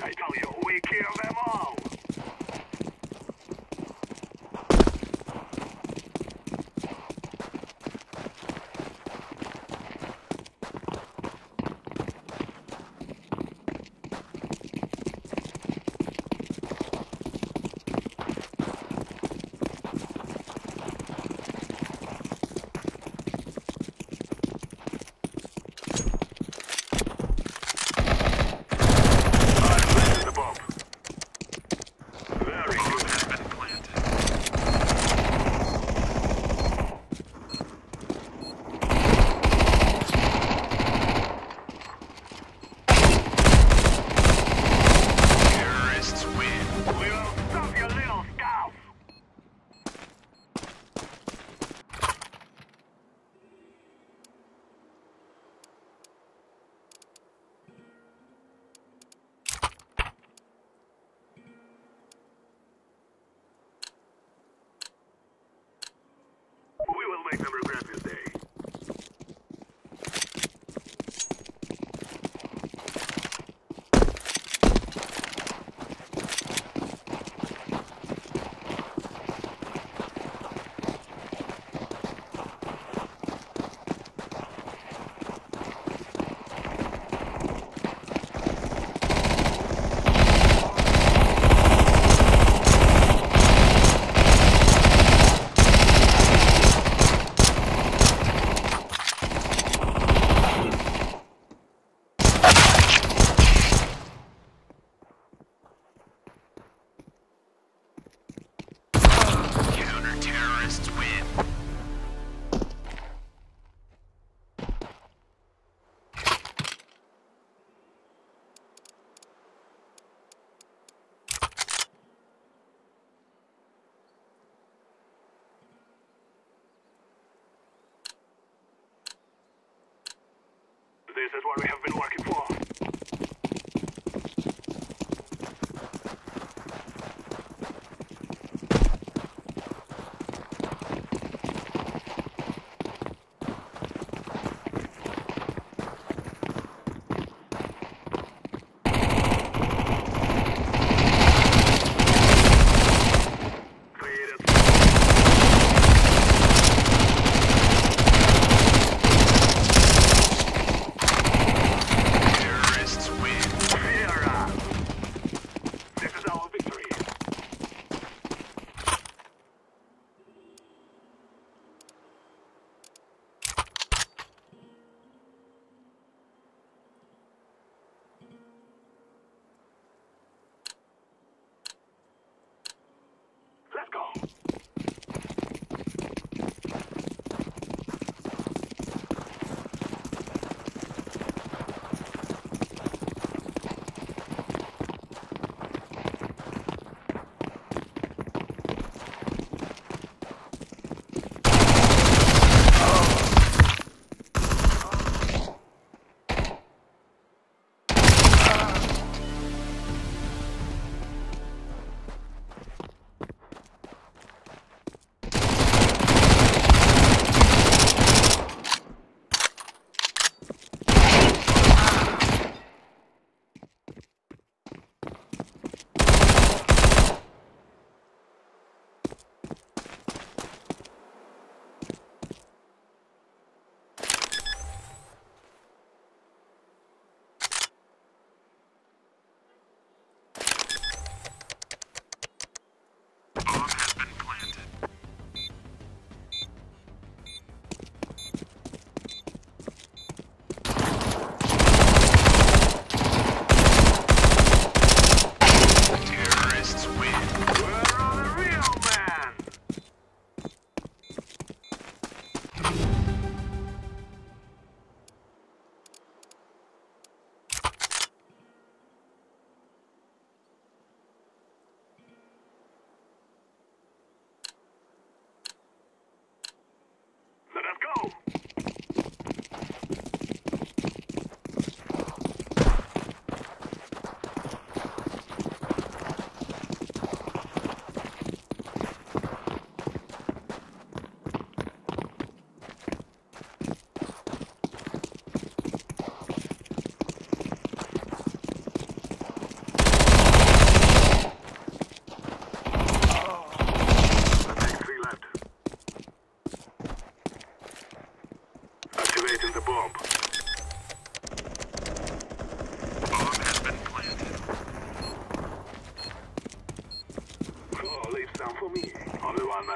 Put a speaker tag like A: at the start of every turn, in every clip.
A: I tell you, we kill them. This is what we have been working for.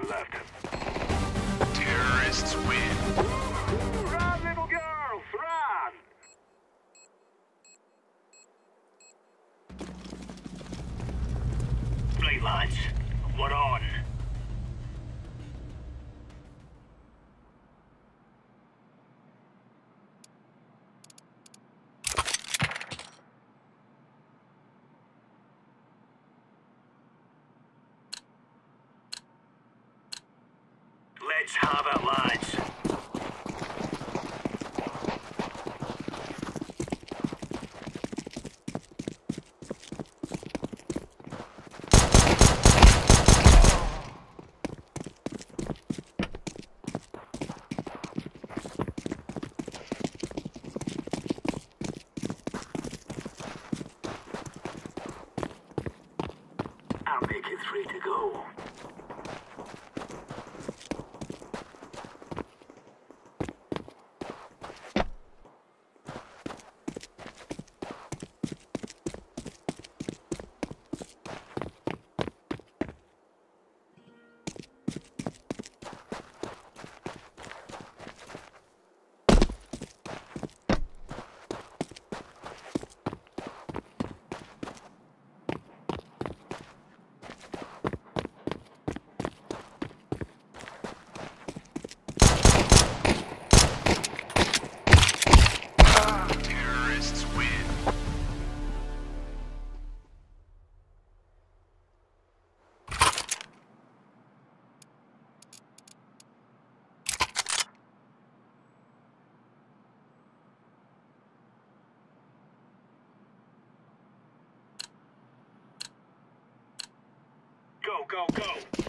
B: Left.
C: Terrorists win.
A: Let's have it, lads. I'll make it three to go. Go, go,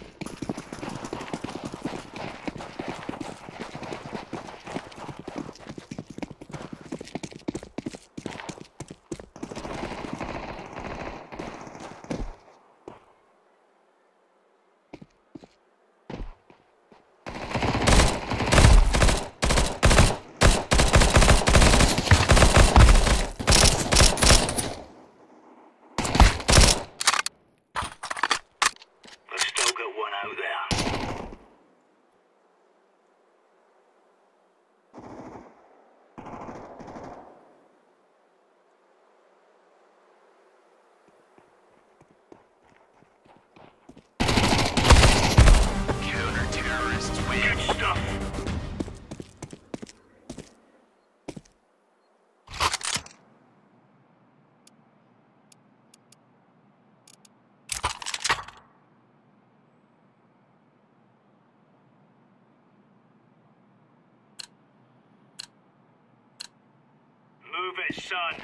A: It, son.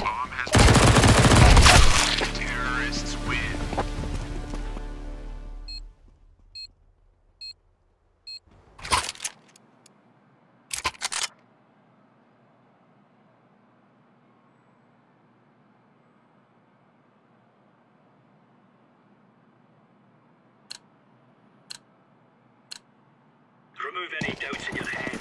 C: Bomb has been planted. Terrorists win.
A: Remove any doubts in your head.